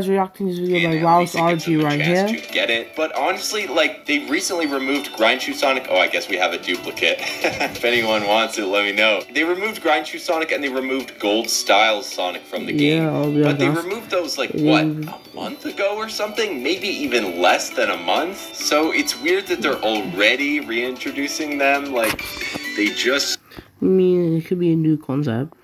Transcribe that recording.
guys reacting to this video by and Rouse RG right here. To get it, but honestly, like they recently removed Grind Shoe Sonic. Oh, I guess we have a duplicate. if anyone wants it, let me know. They removed Grind Shoe Sonic and they removed Gold Style Sonic from the game. Yeah, oh, yeah, but they removed those like what a month ago or something, maybe even less than a month. So it's weird that they're already reintroducing them. Like they just I mean, it could be a new concept.